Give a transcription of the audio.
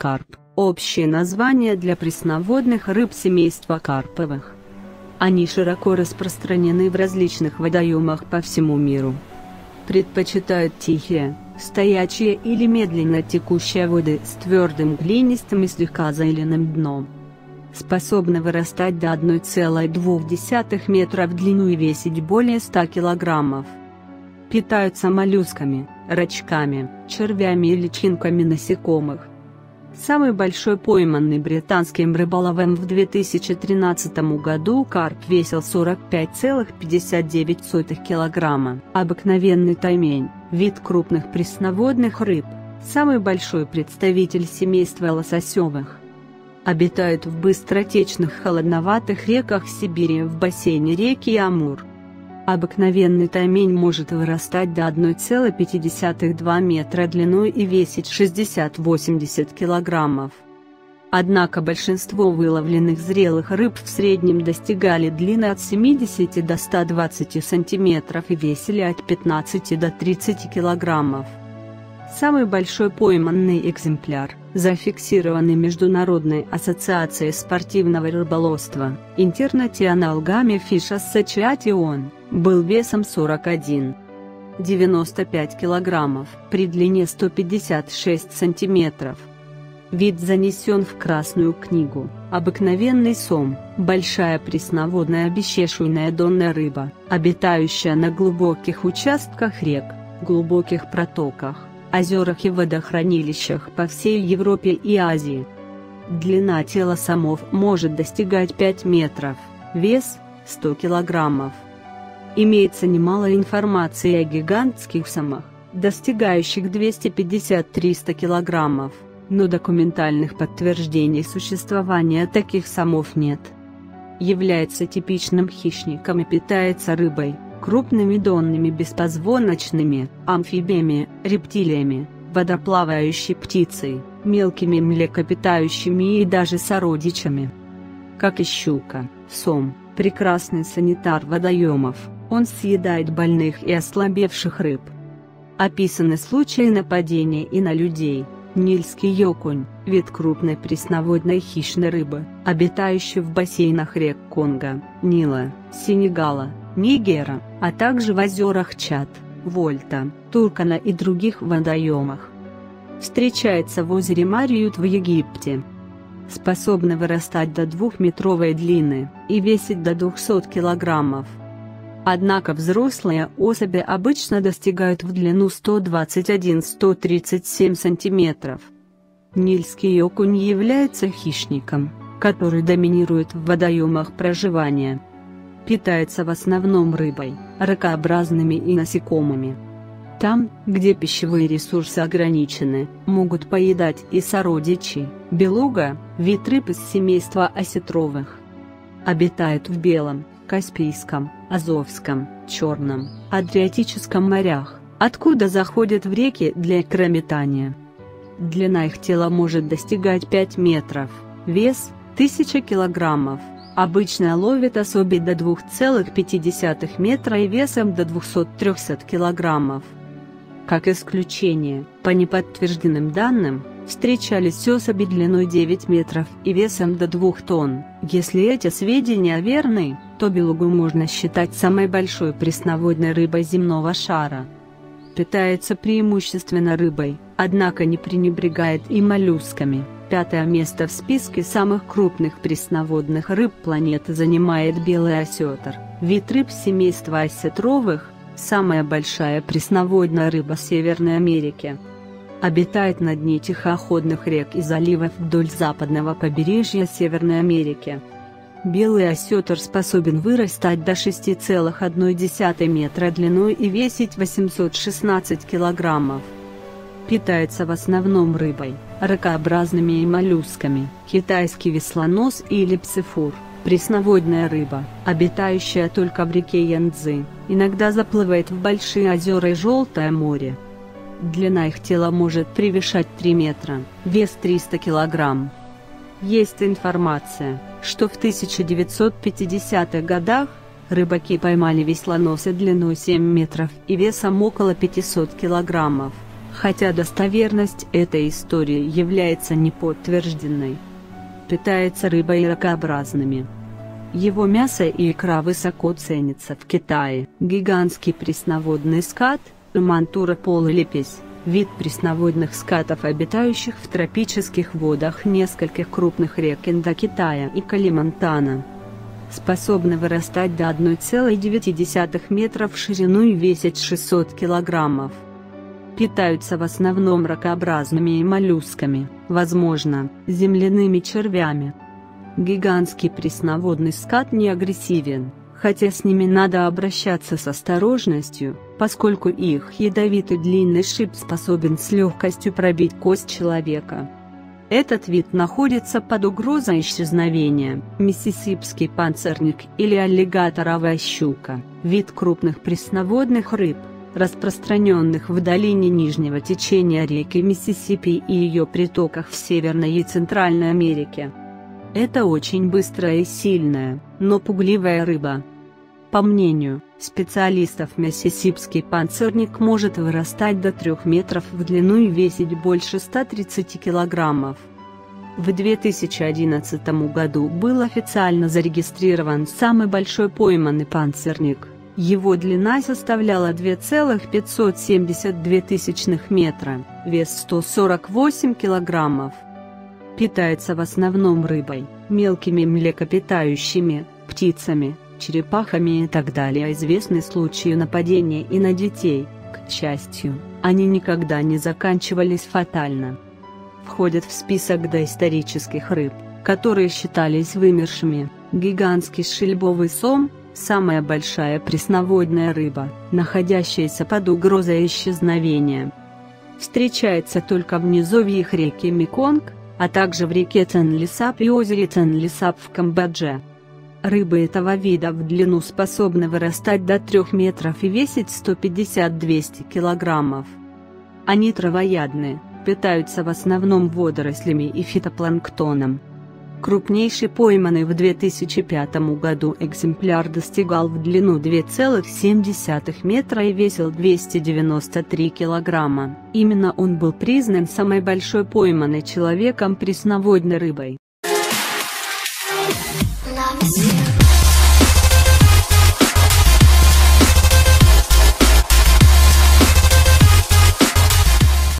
Карп – общее название для пресноводных рыб семейства карповых. Они широко распространены в различных водоемах по всему миру. Предпочитают тихие, стоячие или медленно текущие воды с твердым глинистым и слегка заиленным дном. Способны вырастать до 1,2 метра в длину и весить более 100 килограммов. Питаются моллюсками, рачками, червями и личинками насекомых. Самый большой пойманный британским рыболовом в 2013 году карп весил 45,59 килограмма. Обыкновенный таймень, вид крупных пресноводных рыб, самый большой представитель семейства лососевых. Обитают в быстротечных холодноватых реках Сибири в бассейне реки Амур. Обыкновенный таймень может вырастать до 1,52 метра длиной и весить 60-80 килограммов. Однако большинство выловленных зрелых рыб в среднем достигали длины от 70 до 120 сантиметров и весили от 15 до 30 килограммов. Самый большой пойманный экземпляр, зафиксированный Международной ассоциацией спортивного рыболовства, International Game Fish Association, был весом 41. 95 килограммов при длине 156 сантиметров. Вид занесен в Красную книгу. Обыкновенный сом, большая пресноводная бесчешуйная донная рыба, обитающая на глубоких участках рек, глубоких протоках, озерах и водохранилищах по всей Европе и Азии. Длина тела самов может достигать 5 метров, вес – 100 килограммов. Имеется немало информации о гигантских самах, достигающих 250-300 килограммов, но документальных подтверждений существования таких самов нет. Является типичным хищником и питается рыбой, крупными донными беспозвоночными, амфибиями, рептилиями, водоплавающей птицей, мелкими млекопитающими и даже сородичами. Как и щука, сом, прекрасный санитар водоемов, он съедает больных и ослабевших рыб. Описаны случаи нападения и на людей. Нильский йокунь – вид крупной пресноводной хищной рыбы, обитающей в бассейнах рек Конго, Нила, Сенегала, Нигера, а также в озерах Чад, Вольта, Туркана и других водоемах. Встречается в озере Мариют в Египте. Способна вырастать до двухметровой длины и весить до 200 килограммов. Однако взрослые особи обычно достигают в длину 121-137 см. Нильский окунь является хищником, который доминирует в водоемах проживания. Питается в основном рыбой, ракообразными и насекомыми. Там, где пищевые ресурсы ограничены, могут поедать и сородичи, белуга, вид рыб из семейства осетровых. Обитает в Белом, Каспийском, Азовском, Черном, Адриатическом морях, откуда заходят в реки для икрометания. Длина их тела может достигать 5 метров, вес – 1000 килограммов. Обычно ловит особи до 2,5 метра и весом до 200-300 килограммов. Как исключение, по неподтвержденным данным, встречались особи длиной 9 метров и весом до 2 тонн. Если эти сведения верны, то белугу можно считать самой большой пресноводной рыбой земного шара. Питается преимущественно рыбой, однако не пренебрегает и моллюсками. Пятое место в списке самых крупных пресноводных рыб планеты занимает белый осетр, вид рыб семейства осетровых, самая большая пресноводная рыба Северной Америки. Обитает на дне тихоходных рек и заливов вдоль западного побережья Северной Америки. Белый осетр способен вырастать до 6,1 метра длиной и весить 816 килограммов. Питается в основном рыбой, ракообразными моллюсками, китайский веслонос или псифур, пресноводная рыба, обитающая только в реке Янцзы, иногда заплывает в большие озера и Желтое море. Длина их тела может превышать 3 метра, вес 300 килограмм. Есть информация, что в 1950-х годах рыбаки поймали веслоносы длиной 7 метров и весом около 500 килограммов. Хотя достоверность этой истории является неподтвержденной. Питается рыбой и ракообразными. Его мясо и икра высоко ценятся в Китае. Гигантский пресноводный скат, мантура полулепесь, вид пресноводных скатов, обитающих в тропических водах нескольких крупных рек Индокитая и Калимантана. Способны вырастать до 1,9 метра в ширину и весить 600 килограммов. Питаются в основном ракообразными и моллюсками, возможно, земляными червями. Гигантский пресноводный скат не агрессивен, хотя с ними надо обращаться с осторожностью, поскольку их ядовитый длинный шип способен с легкостью пробить кость человека. Этот вид находится под угрозой исчезновения. Миссисипский панцирник или аллигаторовая щука – вид крупных пресноводных рыб, распространенных в долине нижнего течения реки Миссисипи и ее притоках в Северной и Центральной Америке. Это очень быстрая и сильная, но пугливая рыба. По мнению специалистов Миссисипский панцирник может вырастать до 3 метров в длину и весить больше 130 килограммов. В 2011 году был официально зарегистрирован самый большой пойманный панцирник. Его длина составляла 2,572 метра, вес 148 килограммов питается в основном рыбой, мелкими млекопитающими, птицами, черепахами и так далее. Известны случаи нападения и на детей, к счастью, они никогда не заканчивались фатально. Входят в список доисторических рыб, которые считались вымершими, гигантский шельбовый сом, самая большая пресноводная рыба, находящаяся под угрозой исчезновения. Встречается только в низовьях реки Меконг, а также в реке Ценлисап и озере Ценлисап в Камбодже. Рыбы этого вида в длину способны вырастать до 3 метров и весить 150-200 килограммов. Они травоядны, питаются в основном водорослями и фитопланктоном. Крупнейший пойманный в 2005 году экземпляр достигал в длину 2,7 метра и весил 293 килограмма. Именно он был признан самой большой пойманной человеком пресноводной рыбой. Love